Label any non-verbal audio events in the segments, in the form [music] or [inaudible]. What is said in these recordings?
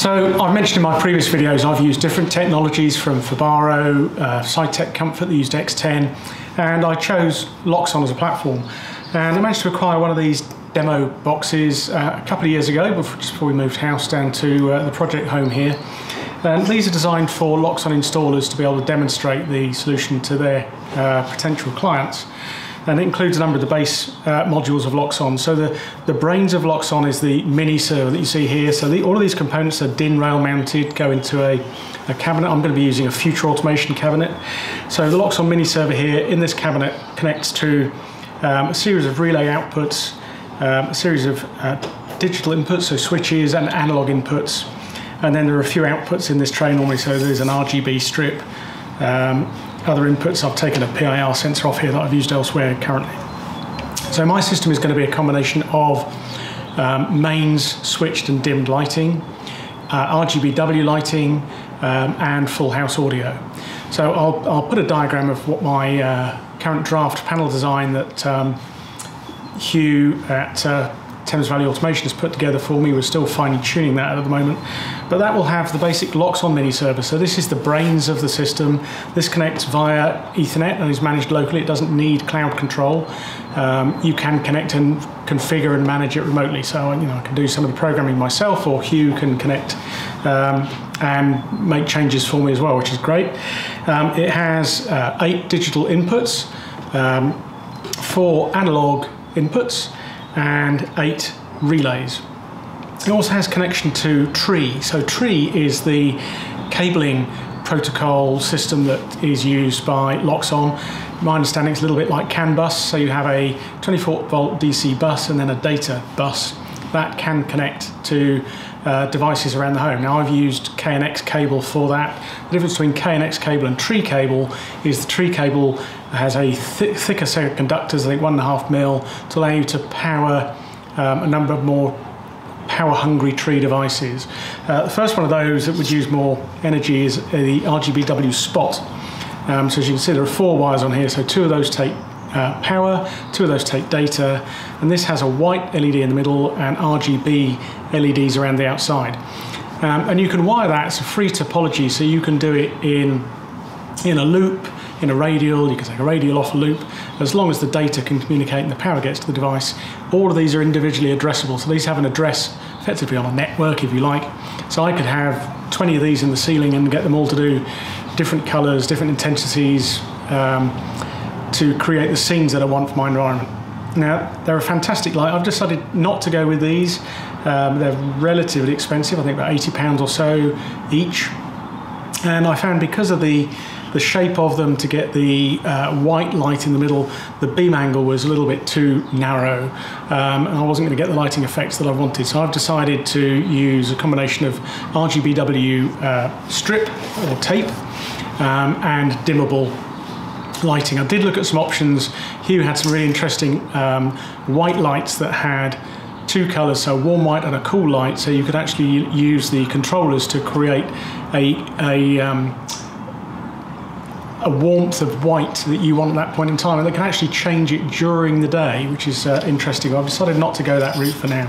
So I've mentioned in my previous videos I've used different technologies from Fibaro, uh, Cytech Comfort that used X10 and I chose Loxone as a platform. And I managed to acquire one of these demo boxes uh, a couple of years ago before we moved house down to uh, the project home here. And these are designed for Loxone installers to be able to demonstrate the solution to their uh, potential clients and it includes a number of the base uh, modules of Loxone. So the, the brains of Loxone is the mini server that you see here. So the, all of these components are DIN rail mounted, go into a, a cabinet. I'm going to be using a future automation cabinet. So the Loxone mini server here in this cabinet connects to um, a series of relay outputs, um, a series of uh, digital inputs, so switches and analog inputs. And then there are a few outputs in this tray normally, so there's an RGB strip, um, other inputs. I've taken a PIR sensor off here that I've used elsewhere currently. So my system is going to be a combination of um, mains, switched and dimmed lighting, uh, RGBW lighting, um, and full house audio. So I'll, I'll put a diagram of what my uh, current draft panel design that um, Hugh at uh, Thames Valley Automation has put together for me. We're still fine tuning that at the moment. But that will have the basic Loxone mini server. So this is the brains of the system. This connects via Ethernet and is managed locally. It doesn't need cloud control. Um, you can connect and configure and manage it remotely. So you know I can do some of the programming myself, or Hugh can connect um, and make changes for me as well, which is great. Um, it has uh, eight digital inputs, um, four analog inputs and eight relays. It also has connection to Tree. So Tree is the cabling protocol system that is used by Loxone. My understanding is a little bit like CAN bus. So you have a 24 volt DC bus and then a data bus that can connect to uh, devices around the home. Now I've used KNX cable for that. The difference between KNX cable and tree cable is the tree cable has a th thicker set of conductors, I think one and a half mil, to allow you to power um, a number of more power hungry tree devices. Uh, the first one of those that would use more energy is the RGBW spot. Um, so as you can see there are four wires on here, so two of those take uh, power, two of those take data, and this has a white LED in the middle and RGB LEDs around the outside. Um, and you can wire that, it's a free topology, so you can do it in, in a loop, in a radial, you can take a radial off a loop, as long as the data can communicate and the power gets to the device. All of these are individually addressable, so these have an address effectively on a network if you like. So I could have 20 of these in the ceiling and get them all to do different colors, different intensities, um, to create the scenes that I want for my environment. Now, they're a fantastic light. I've decided not to go with these. Um, they're relatively expensive, I think about £80 or so each. And I found because of the the shape of them to get the uh, white light in the middle, the beam angle was a little bit too narrow, um, and I wasn't going to get the lighting effects that I wanted. So I've decided to use a combination of RGBW uh, strip or tape um, and dimmable lighting. I did look at some options. Hugh had some really interesting um, white lights that had two colors, so warm white and a cool light, so you could actually use the controllers to create a, a, um, a warmth of white that you want at that point in time, and they can actually change it during the day, which is uh, interesting. I've decided not to go that route for now.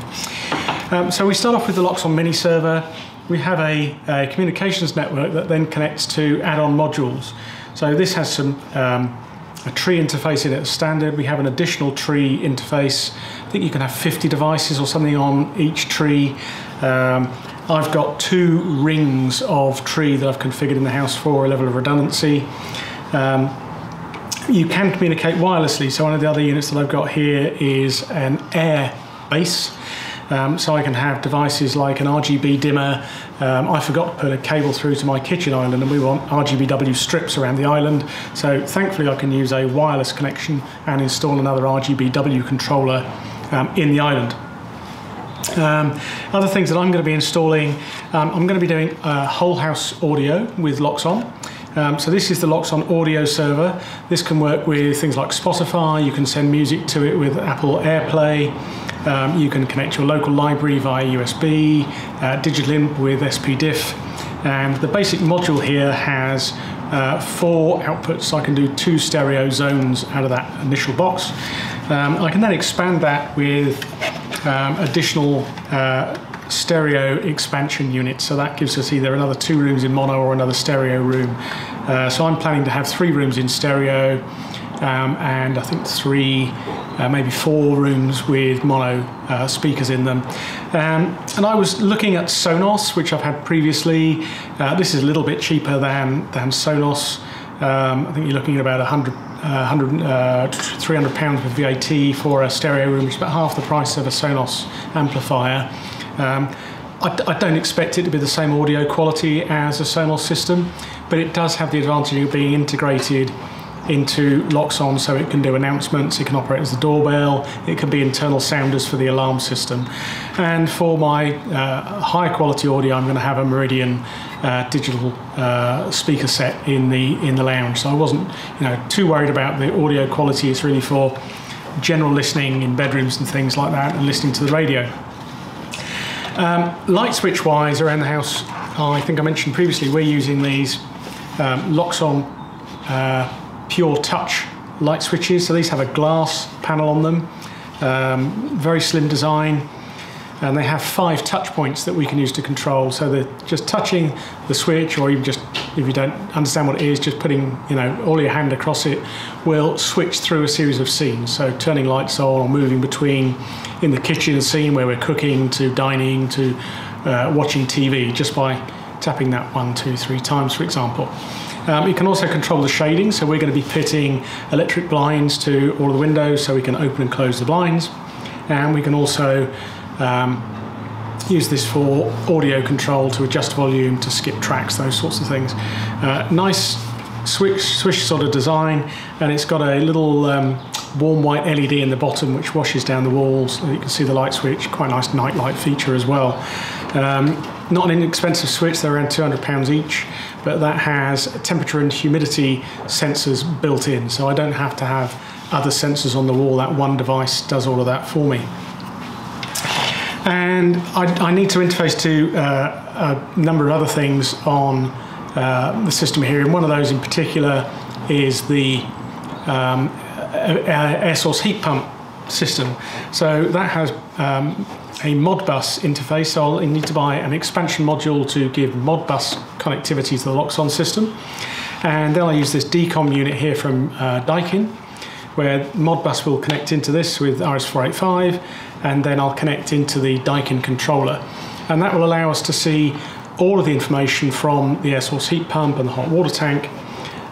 Um, so we start off with the Loxone mini server. We have a, a communications network that then connects to add-on modules. So this has some um, a tree interface in it standard. We have an additional tree interface. I think you can have 50 devices or something on each tree. Um, I've got two rings of tree that I've configured in the house for a level of redundancy. Um, you can communicate wirelessly. So one of the other units that I've got here is an air base. Um, so I can have devices like an RGB dimmer. Um, I forgot to put a cable through to my kitchen island and we want RGBW strips around the island. So thankfully I can use a wireless connection and install another RGBW controller um, in the island. Um, other things that I'm going to be installing, um, I'm going to be doing a whole house audio with Loxone. Um, so this is the Loxone audio server. This can work with things like Spotify. You can send music to it with Apple AirPlay. Um, you can connect your local library via USB, uh, with SPDIF. And the basic module here has uh, four outputs, I can do two stereo zones out of that initial box. Um, I can then expand that with um, additional uh, stereo expansion units. So that gives us either another two rooms in mono or another stereo room. Uh, so I'm planning to have three rooms in stereo um, and I think three, uh, maybe four rooms with mono uh, speakers in them. Um, and I was looking at Sonos, which I've had previously. Uh, this is a little bit cheaper than, than Sonos. Um, I think you're looking at about 100, uh, 100 uh, 300 pounds with VAT for a stereo room, which is about half the price of a Sonos amplifier. Um, I, don't expect it to be the same audio quality as a Sonos system, but it does have the advantage of being integrated into Loxone so it can do announcements, it can operate as the doorbell, it can be internal sounders for the alarm system. And for my uh, high quality audio, I'm going to have a Meridian uh, digital uh, speaker set in the in the lounge. So I wasn't you know too worried about the audio quality. It's really for general listening in bedrooms and things like that and listening to the radio. Um, light switch wise around the house, I think I mentioned previously, we're using these um, Loxone uh, pure touch light switches. So these have a glass panel on them, um, very slim design, and they have five touch points that we can use to control. So they're just touching the switch, or even just if you don't understand what it is, just putting you know all your hand across it will switch through a series of scenes. So turning lights on or moving between in the kitchen scene where we're cooking to dining to uh, watching TV just by tapping that one, two, three times, for example. Um, you can also control the shading, so we're going to be fitting electric blinds to all of the windows so we can open and close the blinds. And we can also um, use this for audio control to adjust volume, to skip tracks, those sorts of things. Uh, nice switch, swish sort of design, and it's got a little um, warm white LED in the bottom which washes down the walls. You can see the light switch, quite nice night light feature as well. Um, not an inexpensive switch, they're around £200 each, but that has temperature and humidity sensors built in, so I don't have to have other sensors on the wall. That one device does all of that for me. And I, I need to interface to uh, a number of other things on uh, the system here, and one of those in particular is the um, air source heat pump system. So that has um, a Modbus interface, so I'll need to buy an expansion module to give Modbus connectivity to the Loxone system. And then I'll use this DCOM unit here from uh, Daikin, where Modbus will connect into this with RS485, and then I'll connect into the Daikin controller. And that will allow us to see all of the information from the air source heat pump and the hot water tank,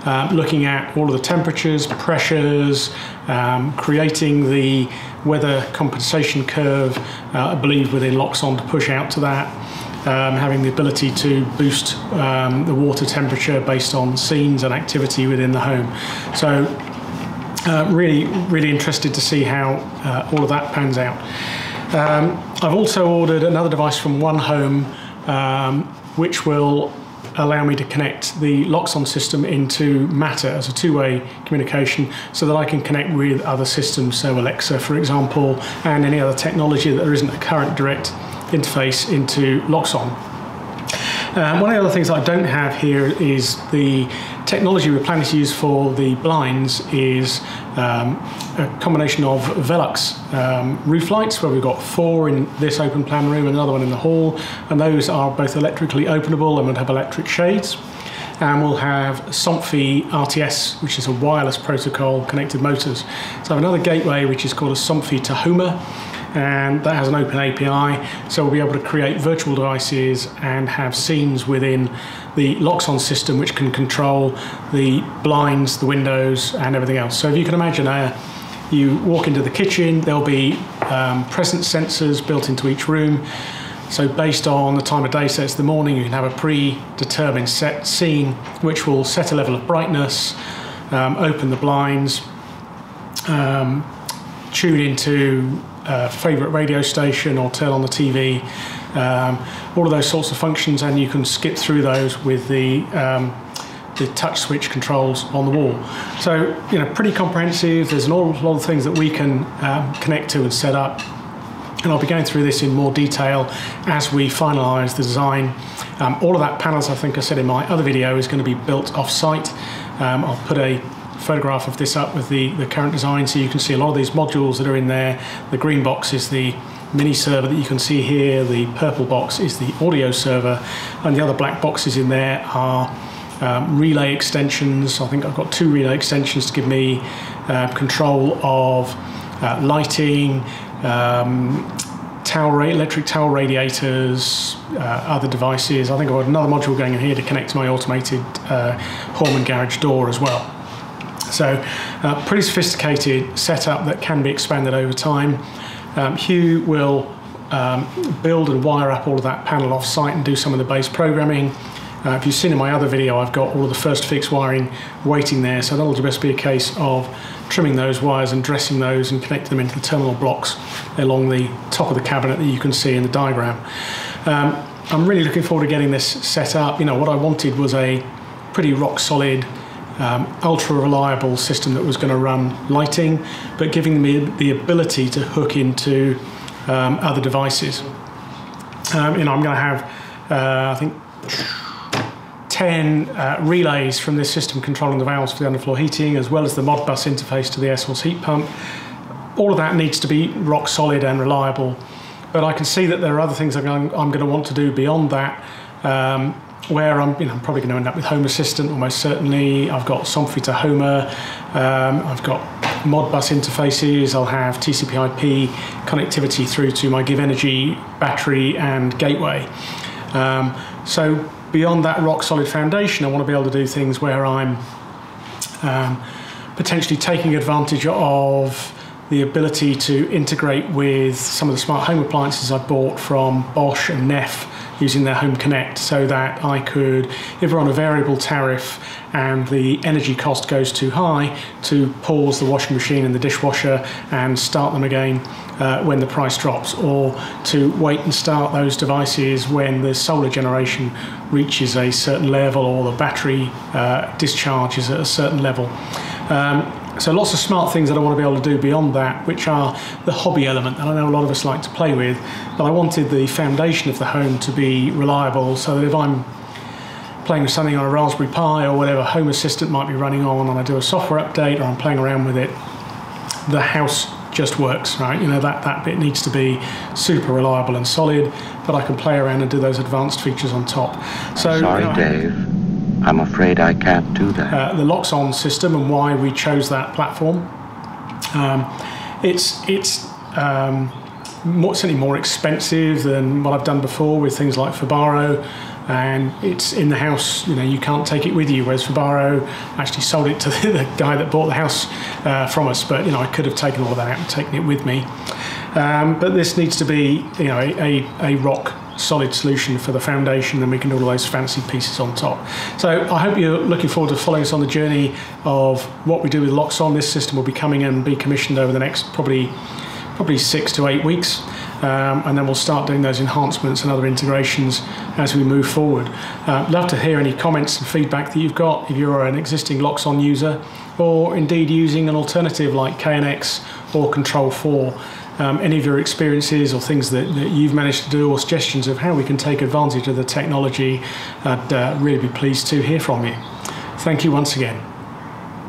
uh, looking at all of the temperatures, pressures, um, creating the weather compensation curve, uh, I believe within Loxone to push out to that. Um, having the ability to boost um, the water temperature based on scenes and activity within the home. So uh, really, really interested to see how uh, all of that pans out. Um, I've also ordered another device from One Home, um, which will allow me to connect the Loxone system into Matter as a two-way communication so that I can connect with other systems, so Alexa, for example, and any other technology that there isn't a current direct interface into Loxone. Um, one of the other things I don't have here is the technology we're planning to use for the blinds is um, a combination of Velux um, roof lights, where we've got four in this open plan room and another one in the hall, and those are both electrically openable and would have electric shades. And we'll have Somfy RTS, which is a wireless protocol connected motors. So I have another gateway which is called a Somfy Tahoma, and that has an open API, so we'll be able to create virtual devices and have scenes within the Loxone system which can control the blinds, the windows, and everything else. So if you can imagine, uh, you walk into the kitchen, there'll be um, presence sensors built into each room. So based on the time of day, so it's the morning, you can have a predetermined set scene which will set a level of brightness, um, open the blinds, um, tune into uh, favourite radio station or turn on the TV, um, all of those sorts of functions, and you can skip through those with the um, the touch switch controls on the wall. So you know, pretty comprehensive. There's an awful lot of things that we can um, connect to and set up. And I'll be going through this in more detail as we finalise the design. Um, all of that panels, I think I said in my other video, is going to be built off-site. Um, I'll put a photograph of this up with the, the current design so you can see a lot of these modules that are in there. The green box is the mini server that you can see here. The purple box is the audio server, and the other black boxes in there are um, relay extensions. I think I've got two relay extensions to give me uh, control of uh, lighting, um, tower electric tower radiators, uh, other devices. I think I've got another module going in here to connect to my automated uh, Hormann garage door as well. So, uh, pretty sophisticated setup that can be expanded over time. Um, Hugh will um, build and wire up all of that panel off site and do some of the base programming. Uh, if you've seen in my other video, I've got all of the first fix wiring waiting there, so that'll just be a case of trimming those wires and dressing those and connecting them into the terminal blocks along the top of the cabinet that you can see in the diagram. Um, I'm really looking forward to getting this set up. You know, what I wanted was a pretty rock solid, um, ultra reliable system that was going to run lighting, but giving me the ability to hook into um, other devices. Um, you know, I'm going to have, uh, I think, 10 uh, relays from this system controlling the valves for the underfloor heating, as well as the Modbus interface to the air source heat pump. All of that needs to be rock solid and reliable. But I can see that there are other things I'm going, I'm going to want to do beyond that. Um, where I'm, you know, I'm probably going to end up with Home Assistant almost certainly. I've got Somfy Tahoma. Um, I've got Modbus interfaces. I'll have TCP/IP connectivity through to my GivEnergy battery and gateway. Um, so beyond that rock solid foundation, I want to be able to do things where I'm um, potentially taking advantage of the ability to integrate with some of the smart home appliances I bought from Bosch and Neff using their Home Connect so that I could, if we're on a variable tariff and the energy cost goes too high, to pause the washing machine and the dishwasher and start them again uh, when the price drops, or to wait and start those devices when the solar generation reaches a certain level or the battery uh, discharge is at a certain level. Um, so lots of smart things that I want to be able to do beyond that, which are the hobby element that I know a lot of us like to play with. But I wanted the foundation of the home to be reliable, so that if I'm playing with something on a Raspberry Pi or whatever Home Assistant might be running on, and I do a software update or I'm playing around with it, the house just works, right? You know that that bit needs to be super reliable and solid, but I can play around and do those advanced features on top. So, Sorry, you know, Dave. I'm afraid I can't do that. uh, the Loxone system and why we chose that platform. Um, it's it's um, more, certainly more expensive than what I've done before with things like Fibaro, and it's in the house. You know, you can't take it with you. Whereas Fibaro actually sold it to [laughs] the, guy that bought the house uh, from us, but you know, I could have taken all of that out and taken it with me. Um, but this needs to be, you know, a, a, a rock solid solution for the foundation, then we can do all those fancy pieces on top. So I hope you're looking forward to following us on the journey of what we do with Loxone. This system will be coming and be commissioned over the next probably probably six to eight weeks. Um, and then we'll start doing those enhancements and other integrations as we move forward. Uh, love to hear any comments and feedback that you've got if you're an existing Loxone user or indeed using an alternative like KNX or Control 4 um, any of your experiences or things that, that, you've managed to do or suggestions of how we can take advantage of the technology, I'd uh, really be pleased to hear from you. Thank you once again.